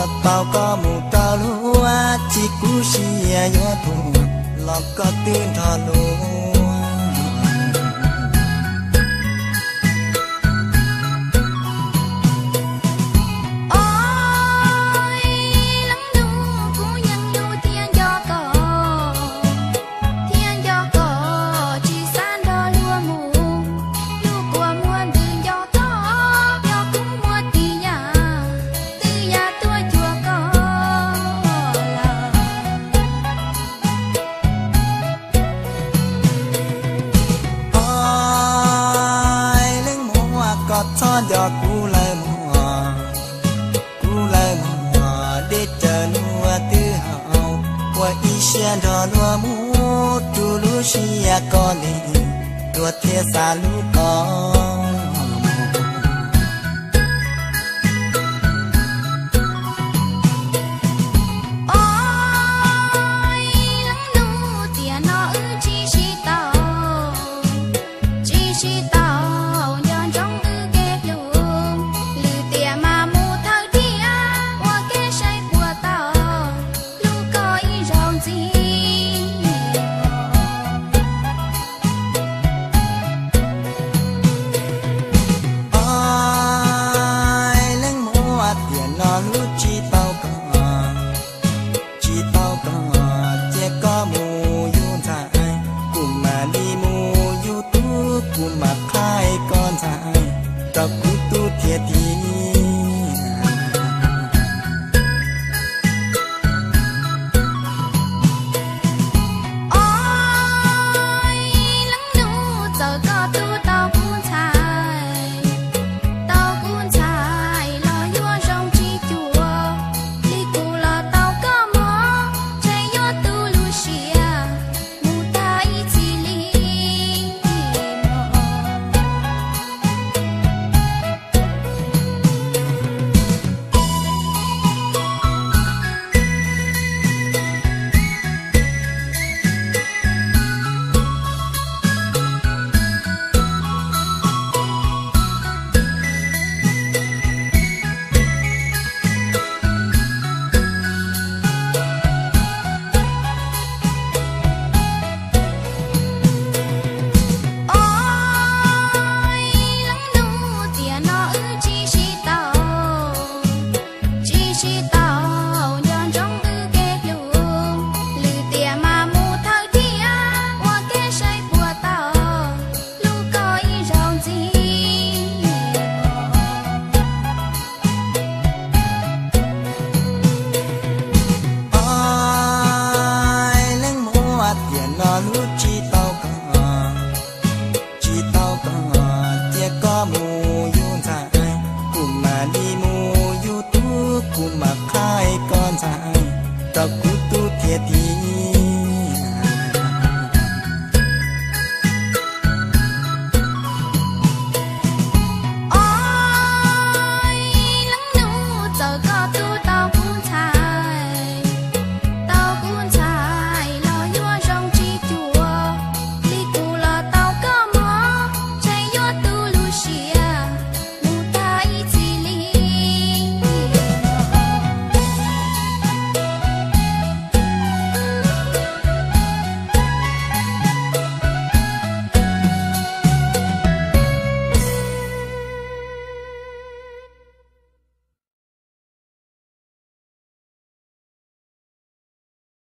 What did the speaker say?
sepau kamu tahu hatiku sia-sia pun có tin thanu အီရှန်တော်လွန်မှုတူလူရှိရကောလီတို့သေးစာလူကောกูมาคลายก่อ tu thiệt thiệt